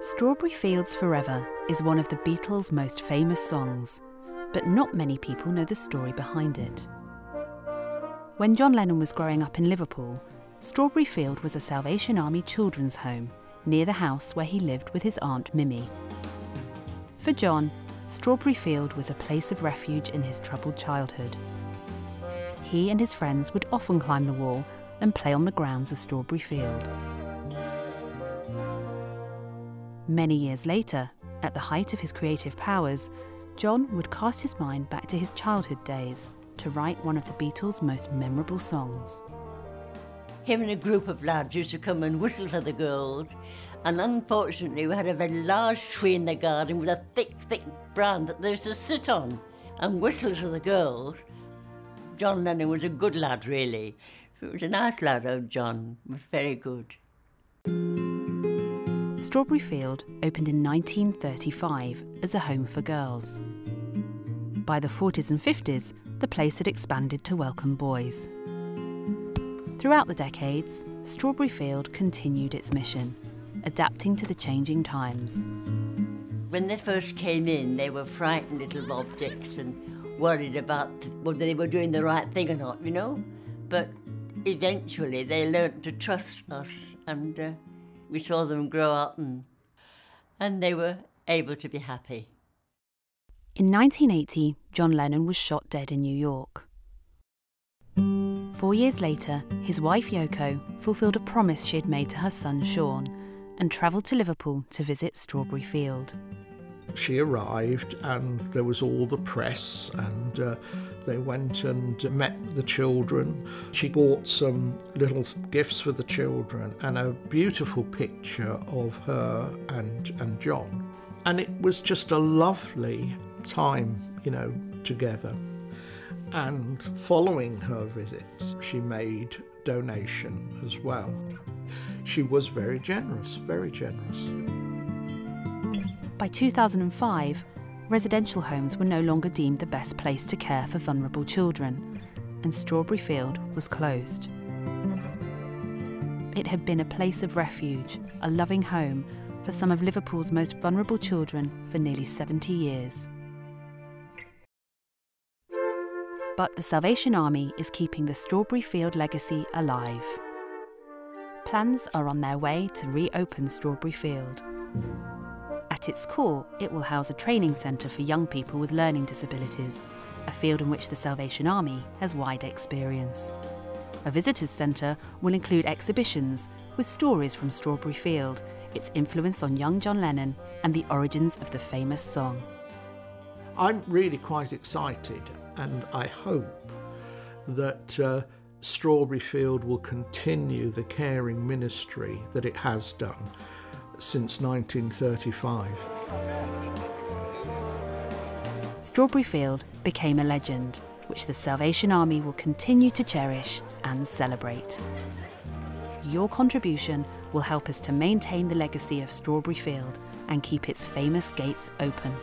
Strawberry Fields Forever is one of the Beatles' most famous songs, but not many people know the story behind it. When John Lennon was growing up in Liverpool, Strawberry Field was a Salvation Army children's home near the house where he lived with his Aunt Mimi. For John, Strawberry Field was a place of refuge in his troubled childhood. He and his friends would often climb the wall and play on the grounds of Strawberry Field. Many years later, at the height of his creative powers, John would cast his mind back to his childhood days to write one of the Beatles' most memorable songs. Him and a group of lads used to come and whistle for the girls, and unfortunately, we had a very large tree in the garden with a thick, thick brand that they used to sit on and whistle to the girls. John Lennon was a good lad, really. He was a nice lad, old John. was very good. Strawberry Field opened in 1935 as a home for girls. By the 40s and 50s, the place had expanded to welcome boys. Throughout the decades, Strawberry Field continued its mission, adapting to the changing times. When they first came in, they were frightened little objects and worried about whether they were doing the right thing or not, you know? But eventually they learned to trust us and uh, we saw them grow up and, and they were able to be happy. In 1980, John Lennon was shot dead in New York. Four years later, his wife Yoko fulfilled a promise she had made to her son Sean and travelled to Liverpool to visit Strawberry Field. She arrived, and there was all the press, and uh, they went and met the children. She bought some little gifts for the children and a beautiful picture of her and, and John. And it was just a lovely time, you know, together. And following her visits, she made donation as well. She was very generous, very generous. By 2005, residential homes were no longer deemed the best place to care for vulnerable children, and Strawberry Field was closed. It had been a place of refuge, a loving home for some of Liverpool's most vulnerable children for nearly 70 years. But the Salvation Army is keeping the Strawberry Field legacy alive. Plans are on their way to reopen Strawberry Field. At its core, it will house a training centre for young people with learning disabilities, a field in which the Salvation Army has wide experience. A visitors centre will include exhibitions with stories from Strawberry Field, its influence on young John Lennon, and the origins of the famous song. I'm really quite excited, and I hope that uh, Strawberry Field will continue the caring ministry that it has done since 1935. Strawberry Field became a legend, which the Salvation Army will continue to cherish and celebrate. Your contribution will help us to maintain the legacy of Strawberry Field and keep its famous gates open.